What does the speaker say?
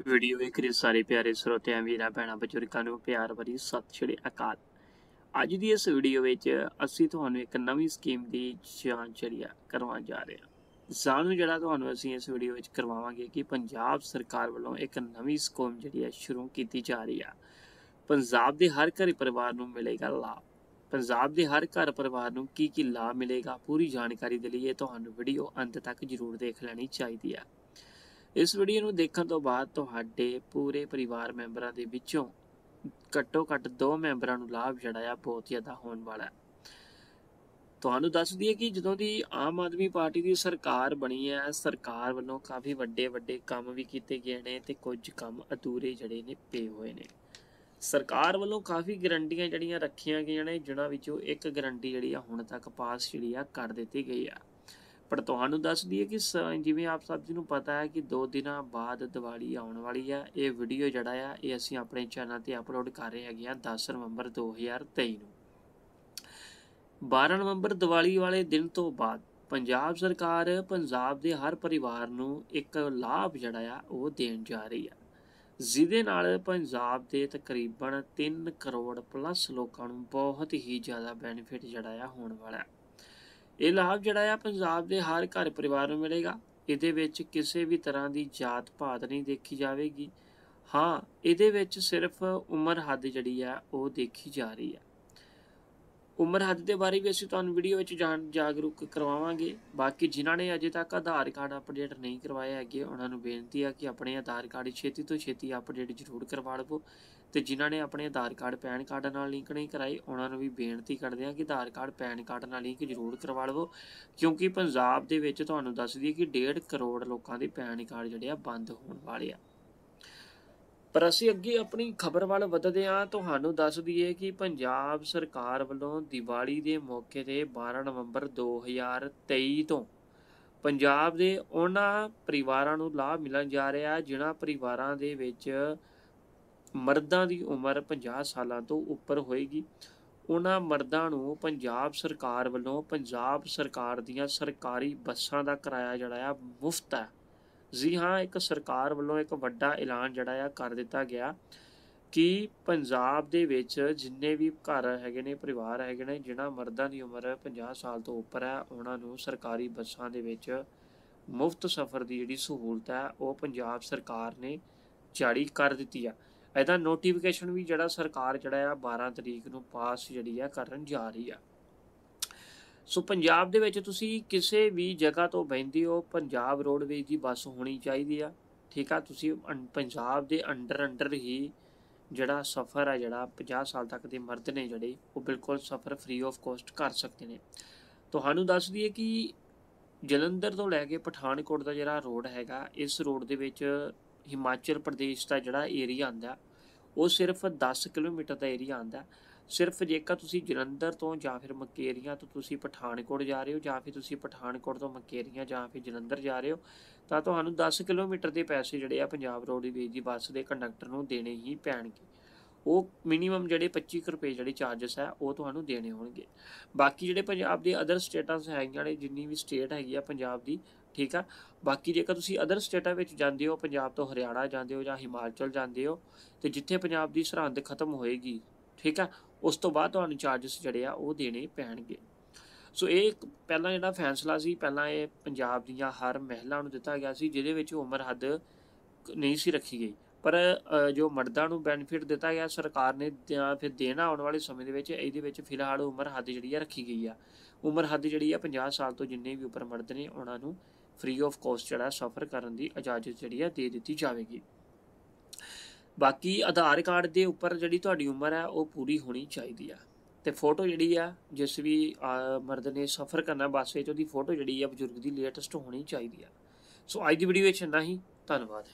Video ਵੇਖ ਰਹੇ ਸਾਰੇ ਪਿਆਰੇ ਸਰੋਤਿਆਂ, ਵੀਰਾਂ, ਭੈਣਾਂ, ਬਜ਼ੁਰਗਾਂ ਨੂੰ ਪਿਆਰ ਭਰੀ ਸਤਿ ਸ਼੍ਰੀ ਅਕਾਲ। ਅੱਜ ਦੀ ਇਸ ਵੀਡੀਓ ਵਿੱਚ ਅਸੀਂ ਤੁਹਾਨੂੰ ਇੱਕ ਨਵੀਂ ਸਕੀਮ ਦੀ ਜਾਂਚ ਕਰਵਾਉਣ ਜਾ ਰਹੇ ਹਾਂ। ਸਾਨੂੰ ਜਿਹੜਾ ਤੁਹਾਨੂੰ ਅਸੀਂ ਇਸ ਵੀਡੀਓ ਵਿੱਚ ਕਰਵਾਵਾਂਗੇ ਕਿ ਪੰਜਾਬ ਸਰਕਾਰ ਵੱਲੋਂ ਇੱਕ ਨਵੀਂ ਸਕੀਮ ਜਿਹੜੀ ਹੈ ਸ਼ੁਰੂ ਕੀਤੀ ਜਾ ਰਹੀ ਆ। ਪੰਜਾਬ ਦੇ ਹਰ ਘਰ ਪਰਿਵਾਰ ਨੂੰ ਮਿਲੇਗਾ ਲਾਭ। ਪੰਜਾਬ ਦੇ ਹਰ ਘਰ ਪਰਿਵਾਰ ਨੂੰ ਕੀ ਕੀ ਲਾਭ ਮਿਲੇਗਾ, ਪੂਰੀ ਜਾਣਕਾਰੀ ਦੇ ਲਈ ਇਹ ਤੁਹਾਨੂੰ ਵੀਡੀਓ ਅੰਤ ਤੱਕ ਜ਼ਰੂਰ ਦੇਖ ਲੈਣੀ ਚਾਹੀਦੀ ਆ। ਇਸ ਵੀਡੀਓ ਨੂੰ ਦੇਖਣ ਤੋਂ ਬਾਅਦ ਤੁਹਾਡੇ ਪੂਰੇ ਪਰਿਵਾਰ ਮੈਂਬਰਾਂ ਦੇ ਵਿੱਚੋਂ ਘੱਟੋ ਘੱਟ ਦੋ ਮੈਂਬਰਾਂ ਨੂੰ ਲਾਭ ਜਿਹੜਾ ਆ ਬਹੁਤ ਜ਼ਿਆਦਾ ਹੋਣ ਵਾਲਾ ਹੈ। ਤੁਹਾਨੂੰ ਦੱਸ ਦਈਏ ਕਿ ਜਦੋਂ ਦੀ ਆਮ ਆਦਮੀ ਪਾਰਟੀ ਦੀ ਸਰਕਾਰ ਬਣੀ ਹੈ, ਸਰਕਾਰ ਵੱਲੋਂ ਕਾਫੀ ਵੱਡੇ ਵੱਡੇ ਕੰਮ ਵੀ ਕੀਤੇ ਗਏ ਨੇ ਤੇ ਕੁਝ ਕੰਮ ਅਧੂਰੇ ਜਿਹੜੇ ਨੇ ਪਏ ਹੋਏ ਨੇ। ਸਰਕਾਰ ਵੱਲੋਂ ਕਾਫੀ ਗਰੰਟੀਆਂ ਜਿਹੜੀਆਂ ਰੱਖੀਆਂ ਗਈਆਂ ਨੇ, ਜਿਨ੍ਹਾਂ ਵਿੱਚੋਂ ਇੱਕ ਗਰੰਟੀ ਜਿਹੜੀ ਆ ਹੁਣ ਤੱਕ ਪਾਸ ਜਿਹੜੀ ਆ ਕਰ ਦਿੱਤੀ ਗਈ ਆ। ਪਰ ਤੁਹਾਨੂੰ ਦੱਸ ਦਈਏ ਕਿ ਜਿਵੇਂ ਆਪ ਸਭ ਜੀ ਨੂੰ ਪਤਾ ਹੈ ਕਿ 2 ਦਿਨਾਂ ਬਾਅਦ ਦੀਵਾਲੀ ਆਉਣ ਵਾਲੀ ਆ, ਇਹ ਵੀਡੀਓ ਜਿਹੜਾ ਆ, ਇਹ ਅਸੀਂ ਆਪਣੇ ਚੈਨਲ ਤੇ ਅਪਲੋਡ ਕਰ ਰਹੇ ਹੈਗੇ ਆ 10 ਨਵੰਬਰ 2023 ਨੂੰ। 12 ਨਵੰਬਰ ਦੀਵਾਲੀ ਵਾਲੇ ਦਿਨ ਤੋਂ ਬਾਅਦ ਪੰਜਾਬ ਸਰਕਾਰ ਪੰਜਾਬ ਦੇ ਹਰ ਪਰਿਵਾਰ ਨੂੰ ਇੱਕ ਲਾਭ ਜਿਹੜਾ ਆ, ਉਹ ਦੇਣ ਜਾ ਰਹੀ ਆ। ਜਿਹਦੇ ਨਾਲ ਪੰਜਾਬ ਦੇ ਤਕਰੀਬਨ 3 ਕਰੋੜ ਪਲੱਸ ਲੋਕਾਂ ਨੂੰ ਬਹੁਤ ਹੀ ਜ਼ਿਆਦਾ ਬੈਨੀਫਿਟ ਜਿਹੜਾ ਆ ਹੋਣ ਵਾਲਾ। ਹੈ ਇਹ ਲਾਭ ਜਿਹੜਾ ਆ ਪੰਜਾਬ ਦੇ ਹਰ ਘਰ ਪਰਿਵਾਰ ਨੂੰ ਮਿਲੇਗਾ। ਇਹਦੇ ਵਿੱਚ ਕਿਸੇ ਵੀ ਤਰ੍ਹਾਂ ਦੀ ਜਾਤ ਪਾਤ ਨਹੀਂ ਦੇਖੀ ਜਾਵੇਗੀ। ਹਾਂ, ਇਹਦੇ ਵਿੱਚ ਸਿਰਫ ਉਮਰ ਹੱਦ ਜਿਹੜੀ ਆ, ਉਹ ਦੇਖੀ ਜਾ ਰਹੀ ਹੈ ਉਮਰ ਹੱਦ ਦੇ ਬਾਰੇ ਵੀ ਅਸੀਂ ਤੁਹਾਨੂੰ ਵੀਡੀਓ ਵਿੱਚ ਜਾਣ, ਜਾਗਰੂਕ ਕਰਵਾਵਾਂਗੇ। ਬਾਕੀ ਜਿਨ੍ਹਾਂ ਨੇ ਅਜੇ ਤੱਕ ਆਧਾਰ ਕਾਰਡ ਅਪਡੇਟ ਨਹੀਂ ਕਰਵਾਏ ਹੈਗੇ, ਉਹਨਾਂ ਨੂੰ ਬੇਨਤੀ ਆ ਕਿ ਆਪਣੇ ਆਧਾਰ ਕਾਰਡ ਛੇਤੀ ਤੋਂ ਛੇਤੀ ਅਪਡੇਟ ਜ਼ਰੂਰ ਕਰਵਾ ਲਵੋ। ਤੇ ਜਿਨ੍ਹਾਂ ਨੇ ਆਪਣੇ ਆਧਾਰ ਕਾਰਡ, ਪੈਨ ਕਾਰਡ ਨਾਲ ਲਿੰਕ ਨਹੀਂ ਕਰਾਈ, ਉਹਨਾਂ ਨੂੰ ਵੀ ਬੇਨਤੀ ਕਰਦੇ ਹਾਂ ਕਿ ਆਧਾਰ ਕਾਰਡ, ਪੈਨ ਕਾਰਡ ਨਾਲ ਲਿੰਕ ਜ਼ਰੂਰ ਕਰਵਾ ਲਵੋ, ਕਿਉਂਕਿ ਪੰਜਾਬ ਦੇ ਵਿੱਚ ਤੁਹਾਨੂੰ ਦੱਸ ਦਈਏ ਕਿ 1.5 ਕਰੋੜ ਲੋਕਾਂ ਦੇ ਪੈਨ ਕਾਰਡ ਜਿਹੜੇ ਆ ਬੰਦ ਹੋਣ ਵਾਲੇ ਆ। ਪਰ ਅਸੀਂ ਅੱਗੇ ਆਪਣੀ ਖਬਰ ਵੱਲ ਵਧਦੇ ਹਾਂ। ਤੁਹਾਨੂੰ ਦੱਸ ਦਈਏ ਕਿ ਪੰਜਾਬ ਸਰਕਾਰ ਵੱਲੋਂ ਦੀਵਾਲੀ ਦੇ ਮੌਕੇ ਤੇ 12 ਨਵੰਬਰ 2023 ਤੋਂ ਪੰਜਾਬ ਦੇ ਉਹਨਾਂ ਪਰਿਵਾਰਾਂ ਨੂੰ ਲਾਭ ਮਿਲਣ ਜਾ ਰਿਹਾ, ਜਿਨ੍ਹਾਂ ਪਰਿਵਾਰਾਂ ਦੇ ਵਿੱਚ ਮਰਦਾਂ ਦੀ ਉਮਰ 50 ਸਾਲਾਂ ਤੋਂ ਉੱਪਰ ਹੋਏਗੀ। ਉਹਨਾਂ ਮਰਦਾਂ ਨੂੰ ਪੰਜਾਬ ਸਰਕਾਰ ਵੱਲੋਂ ਪੰਜਾਬ ਸਰਕਾਰ ਦੀਆਂ ਸਰਕਾਰੀ ਬੱਸਾਂ ਦਾ ਕਿਰਾਇਆ ਜਿਹੜਾ ਆ, ਮੁਫਤ ਹੈ। ਜੀ ਹਾਂ, ਇੱਕ ਸਰਕਾਰ ਵੱਲੋਂ ਇੱਕ ਵੱਡਾ ਐਲਾਨ ਜਿਹੜਾ ਆ ਕਰ ਦਿੱਤਾ ਗਿਆ ਕਿ ਪੰਜਾਬ ਦੇ ਵਿੱਚ ਜਿੰਨੇ ਵੀ ਘਰ ਹੈਗੇ ਨੇ, ਪਰਿਵਾਰ ਹੈਗੇ ਨੇ ਜਿਨ੍ਹਾਂ ਮਰਦਾਂ ਦੀ ਉਮਰ 50 ਸਾਲ ਤੋਂ ਉੱਪਰ ਹੈ, ਉਹਨਾਂ ਨੂੰ ਸਰਕਾਰੀ ਬੱਸਾਂ ਦੇ ਵਿੱਚ ਮੁਫਤ ਸਫ਼ਰ ਦੀ ਜਿਹੜੀ ਸਹੂਲਤ ਹੈ, ਉਹ ਪੰਜਾਬ ਸਰਕਾਰ ਨੇ ਜਾਰੀ ਕਰ ਦਿੱਤੀ ਆ। ਇਹਦਾ ਨੋਟੀਫਿਕੇਸ਼ਨ ਵੀ ਜਿਹੜਾ ਸਰਕਾਰ ਜਿਹੜਾ ਆ 12 ਤਰੀਕ ਨੂੰ ਪਾਸ ਜਿਹੜੀ ਆ ਕਰਨ ਜਾ ਰਹੀ ਆ। ਸੋ ਪੰਜਾਬ ਦੇ ਵਿੱਚ ਤੁਸੀਂ ਕਿਸੇ ਵੀ ਜਗ੍ਹਾ ਤੋਂ ਬੈੰਦੇ ਹੋ, ਪੰਜਾਬ ਰੋਡਵੇਜ਼ ਦੀ ਬੱਸ ਹੋਣੀ ਚਾਹੀਦੀ ਆ, ਠੀਕ ਆ? ਤੁਸੀਂ ਪੰਜਾਬ ਦੇ ਅੰਡਰ ਅੰਡਰ ਹੀ ਜਿਹੜਾ ਸਫ਼ਰ ਆ, ਜਿਹੜਾ 50 ਸਾਲ ਤੱਕ ਦੇ ਮਰਦ ਨੇ ਜਿਹੜੇ, ਉਹ ਬਿਲਕੁਲ ਸਫ਼ਰ ਫ੍ਰੀ ਆਫ ਕੋਸਟ ਕਰ ਸਕਦੇ ਨੇ। ਤੁਹਾਨੂੰ ਦੱਸ ਦਈਏ ਕਿ ਜਲੰਧਰ ਤੋਂ ਲੈ ਕੇ ਪਠਾਨਕੋਟ ਦਾ ਜਿਹੜਾ ਰੋਡ ਹੈਗਾ, ਇਸ ਰੋਡ ਦੇ ਵਿੱਚ ਹਿਮਾਚਲ ਪ੍ਰਦੇਸ਼ ਦਾ ਜਿਹੜਾ ਏਰੀਆ ਆਂਦਾ ਉਹ ਸਿਰਫ 10 ਕਿਲੋਮੀਟਰ ਦਾ ਏਰੀਆ ਆਂਦਾ ਸਿਰਫ ਜੇਕਰ ਤੁਸੀਂ ਜਲੰਧਰ ਤੋਂ ਜਾਂ ਫਿਰ ਮਕੇਰੀਆਂ ਤੋਂ ਤੁਸੀਂ ਪਠਾਨਕੋਟ ਜਾ ਰਹੇ ਹੋ ਜਾਂ ਫਿਰ ਤੁਸੀਂ ਪਠਾਨਕੋਟ ਤੋਂ ਮਕੇਰੀਆਂ ਜਾਂ ਫਿਰ ਜਲੰਧਰ ਜਾ ਰਹੇ ਹੋ, ਤਾਂ ਤੁਹਾਨੂੰ 10 ਕਿਲੋਮੀਟਰ ਦੇ ਪੈਸੇ ਜਿਹੜੇ ਆ ਪੰਜਾਬ ਰੋਡਵੇਜ਼ ਦੀ ਬੱਸ ਦੇ ਕੰਡਕਟਰ ਨੂੰ ਦੇਣੇ ਹੀ ਪੈਣਗੇ। ਉਹ ਮਿਨੀਮਮ ਜਿਹੜੇ 25 ਰੁਪਏ ਜਿਹੜੇ ਚਾਰजेस ਹੈ, ਉਹ ਤੁਹਾਨੂੰ ਦੇਣੇ ਹੋਣਗੇ। ਬਾਕੀ ਜਿਹੜੇ ਪੰਜਾਬ ਦੇ ਅਦਰ ਸਟੇਟਾਂ ਹੈਗੀਆਂ ਨੇ, ਜਿੰਨੀ ਵੀ ਸਟੇਟ ਹੈਗੀ ਆ ਪੰਜਾਬ ਦੀ, ਠੀਕ ਆ? ਬਾਕੀ ਜੇਕਰ ਤੁਸੀਂ ਅਦਰ ਸਟੇਟਾਂ ਵਿੱਚ ਜਾਂਦੇ ਹੋ, ਪੰਜਾਬ ਤੋਂ ਹਰਿਆਣਾ ਜਾਂਦੇ ਹੋ ਜਾਂ ਹਿਮਾਚਲ ਜਾਂਦੇ ਹੋ, ਤੇ ਜਿੱਥੇ ਪੰਜਾਬ ਦੀ ਸਰਹੰਦ ਖਤਮ ਹੋਏਗੀ, ਠੀਕ ਆ? ਉਸ ਤੋਂ ਬਾਅਦ ਤੁਹਾਨੂੰ ਚਾਰजेस ਜਿਹੜੇ ਆ, ਉਹ ਦੇਣੇ ਪੈਣਗੇ। ਸੋ ਇਹ ਪਹਿਲਾਂ ਜਿਹੜਾ ਫੈਸਲਾ ਸੀ, ਪਹਿਲਾਂ ਇਹ ਪੰਜਾਬ ਦੀਆਂ ਹਰ ਮਹਿਲਾ ਨੂੰ ਦਿੱਤਾ ਗਿਆ ਸੀ, ਜਿਹਦੇ ਵਿੱਚ ਉਮਰ ਹੱਦ ਨਹੀਂ ਸੀ ਰੱਖੀ ਗਈ। ਪਰ ਜੋ ਮਰਦਾਂ ਨੂੰ ਬੈਨੀਫਿਟ ਦਿੱਤਾ ਗਿਆ ਸਰਕਾਰ ਨੇ ਫਿਰ ਦੇਣਾ ਆਉਣ ਵਾਲੇ ਸਮੇਂ ਦੇ ਵਿੱਚ, ਇਹਦੇ ਵਿੱਚ ਫਿਲਹਾਲ ਉਮਰ ਹੱਦ ਜਿਹੜੀ ਆ ਰੱਖੀ ਗਈ ਆ। ਉਮਰ ਹੱਦ ਜਿਹੜੀ ਆ 50 ਸਾਲ ਤੋਂ ਜਿੰਨੇ ਵੀ ਉੱਪਰ ਮਰਦ ਨੇ, ਉਹਨਾਂ ਨੂੰ ਫ੍ਰੀ ਆਫ ਕਾਸਟ ਜਿਹੜਾ ਸਫ਼ਰ ਕਰਨ ਦੀ ਇਜਾਜ਼ਤ ਜਿਹੜੀ ਆ ਦੇ ਦਿੱਤੀ ਜਾਵੇਗੀ। ਬਾਕੀ ਆਧਾਰ ਕਾਰਡ ਦੇ ਉੱਪਰ ਜਿਹੜੀ ਤੁਹਾਡੀ ਉਮਰ ਹੈ ਉਹ ਪੂਰੀ ਹੋਣੀ ਚਾਹੀਦੀ ਆ। ਤੇ ਫੋਟੋ ਜਿਹੜੀ ਆ, ਜਿਸ ਵੀ ਮਰਦ ਨੇ ਸਫ਼ਰ ਕਰਨਾ, ਬੱਸ ਵਿੱਚ ਉਹਦੀ ਫੋਟੋ ਜਿਹੜੀ ਆ ਬਜ਼ੁਰਗ ਦੀ ਲੇਟੈਸਟ ਹੋਣੀ ਚਾਹੀਦੀ ਆ। ਸੋ ਅੱਜ ਦੀ ਵੀਡੀਓ ਵਿੱਚ ਇੰਨਾ ਹੀ। ਧੰਨਵਾਦ।